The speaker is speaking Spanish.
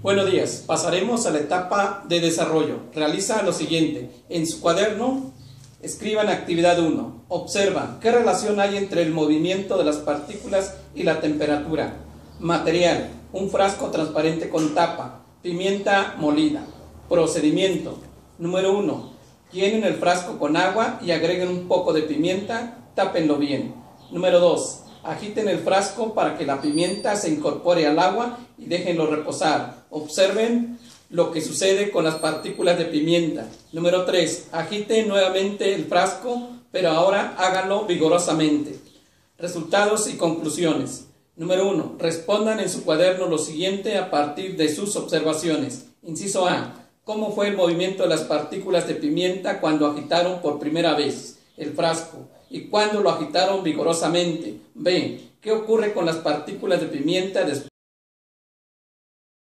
Buenos días. Pasaremos a la etapa de desarrollo. Realiza lo siguiente. En su cuaderno, escriban actividad 1. Observa qué relación hay entre el movimiento de las partículas y la temperatura. Material. Un frasco transparente con tapa. Pimienta molida. Procedimiento. Número 1. Llenen el frasco con agua y agreguen un poco de pimienta. Tápenlo bien. Número 2. Agiten el frasco para que la pimienta se incorpore al agua y déjenlo reposar. Observen lo que sucede con las partículas de pimienta. Número 3. Agiten nuevamente el frasco, pero ahora háganlo vigorosamente. Resultados y conclusiones. Número 1. Respondan en su cuaderno lo siguiente a partir de sus observaciones. Inciso A. ¿Cómo fue el movimiento de las partículas de pimienta cuando agitaron por primera vez el frasco? Y cuando lo agitaron vigorosamente. B. ¿Qué ocurre con las partículas de pimienta después